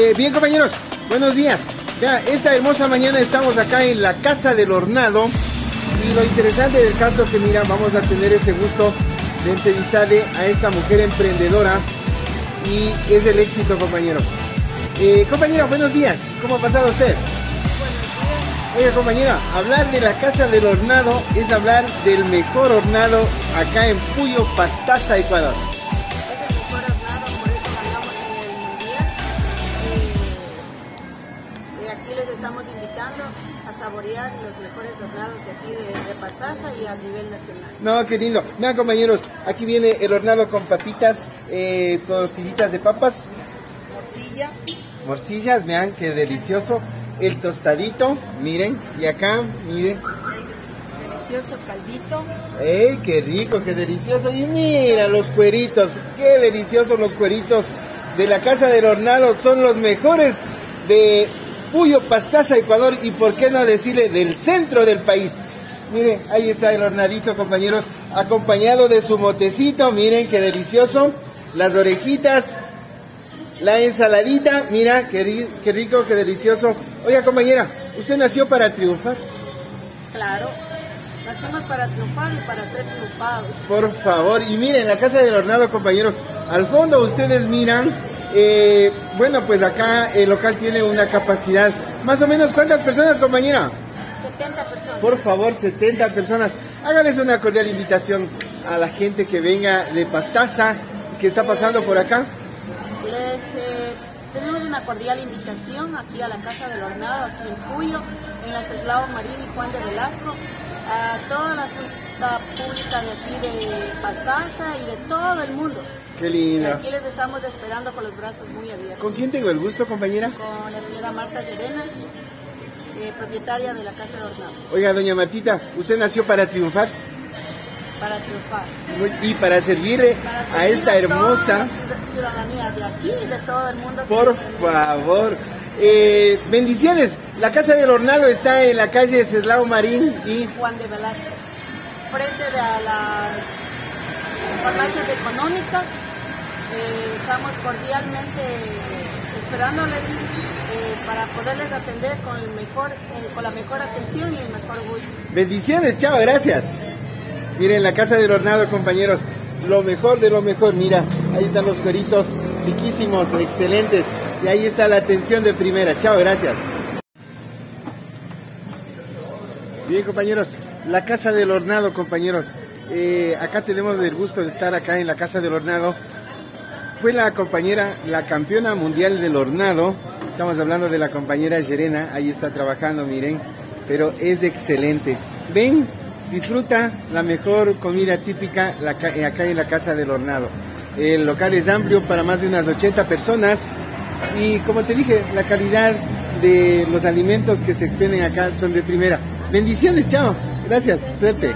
Eh, bien compañeros, buenos días. Ya, esta hermosa mañana estamos acá en la Casa del Hornado y lo interesante del caso que mira, vamos a tener ese gusto de entrevistarle a esta mujer emprendedora y es el éxito compañeros. Eh, buenos días, ¿cómo ha pasado usted? Oiga compañera, hablar de la Casa del Hornado es hablar del mejor hornado acá en Puyo, Pastaza, Ecuador. Saborear los mejores hornados de aquí de, de, Pastaza y a nivel nacional. No, qué lindo. Vean compañeros, aquí viene el hornado con papitas, eh, tortillitas de papas. Morcilla. Morcillas, vean qué delicioso. El tostadito, miren, y acá, miren. Delicioso caldito. ¡Ey, qué rico, qué delicioso! Y mira los cueritos, qué deliciosos los cueritos de la Casa del Hornado, son los mejores de Puyo, Pastaza, Ecuador y por qué no decirle del centro del país. Miren, ahí está el hornadito, compañeros, acompañado de su motecito, miren qué delicioso. Las orejitas, la ensaladita, mira, qué, qué rico, qué delicioso. Oiga, compañera, ¿usted nació para triunfar? Claro, nacimos para triunfar y para ser triunfados. Por favor, y miren, la casa del hornado, compañeros, al fondo ustedes miran eh, bueno, pues acá el local tiene una capacidad, más o menos, ¿cuántas personas, compañera? 70 personas. Por favor, 70 personas. Háganles una cordial invitación a la gente que venga de Pastaza, que está pasando por acá. Les, eh, tenemos una cordial invitación aquí a la Casa del Hornado, aquí en Puyo, en la Ceslao Marín y Juan de Velasco, a toda la junta pública de aquí de Pastaza y de todo el mundo. Qué lindo. Aquí les estamos esperando con los brazos muy abiertos. ¿Con quién tengo el gusto, compañera? Con la señora Marta Llerena, eh, propietaria de la Casa de Hornado. Oiga, doña Martita, ¿usted nació para triunfar? Para triunfar. Y para servirle para a esta hermosa ciudadanía de aquí y de todo el mundo. Por favor. Eh, bendiciones. La Casa del Hornado está en la calle Ceslao Marín y Juan de Velasco, frente de a las farmacias económicas. Eh, estamos cordialmente esperándoles eh, para poderles atender con, el mejor, eh, con la mejor atención y el mejor gusto. Bendiciones, chao, gracias. Miren la casa del hornado, compañeros, lo mejor de lo mejor. Mira, ahí están los cueritos riquísimos, excelentes. Y ahí está la atención de primera. Chao, gracias. Bien, compañeros, la casa del hornado, compañeros. Acá tenemos el gusto de estar acá en la casa del hornado. Fue la compañera, la campeona mundial del hornado. Estamos hablando de la compañera Yerena, ahí está trabajando, miren. Pero es excelente. Ven, disfruta la mejor comida típica la, acá en la casa del hornado. El local es amplio para más de unas 80 personas. Y como te dije, la calidad de los alimentos que se expenden acá son de primera. Bendiciones, chao. Gracias, suerte.